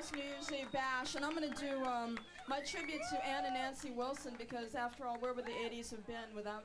Angeles New Year's Eve bash, and I'm going to do um, my tribute to Ann and Nancy Wilson because, after all, where would the 80s have been without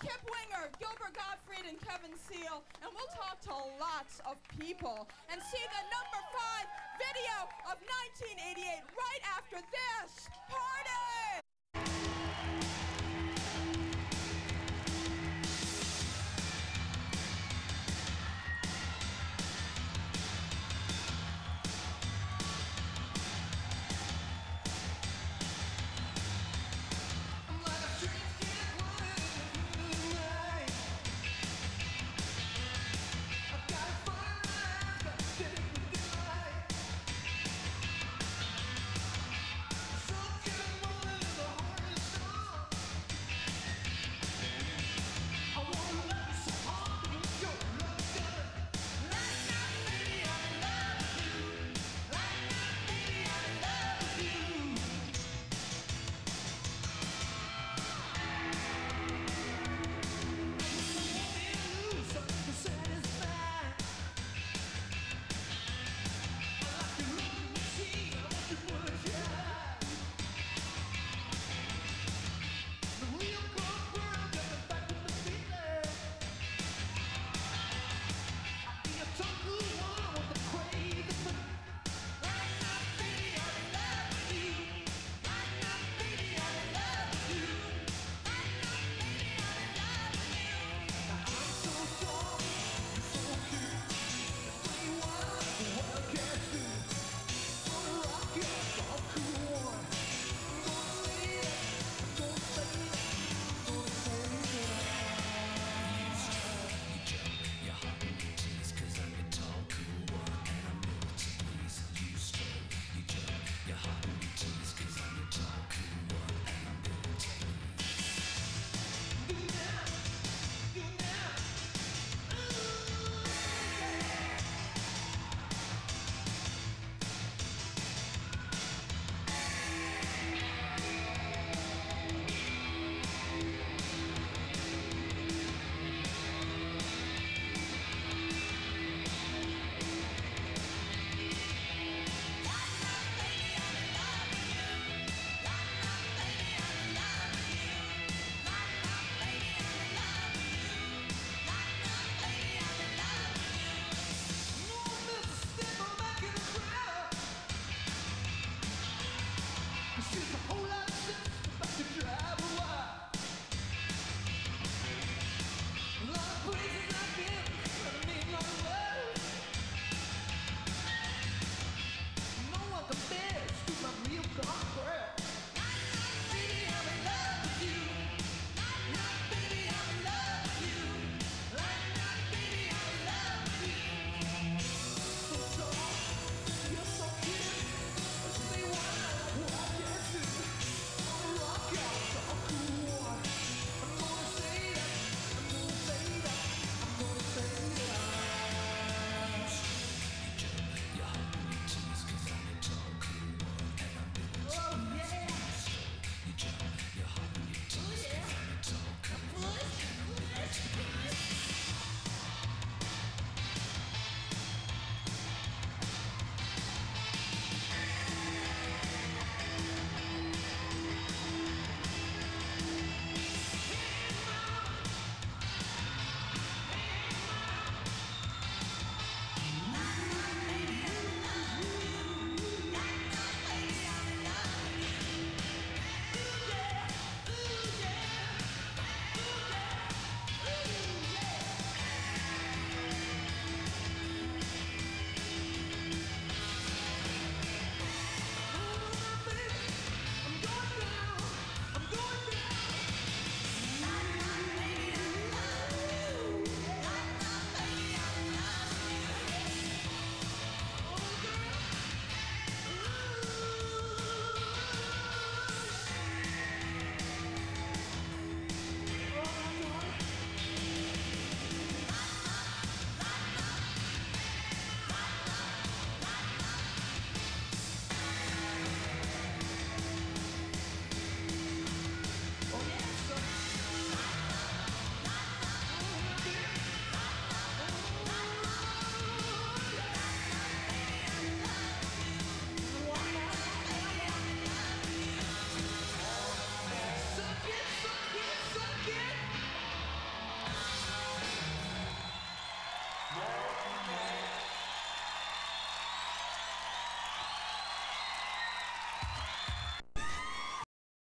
Kip Winger, Gilbert Gottfried, and Kevin Seal, and we'll talk to lots of people and see the number five video of 1988 right after this party.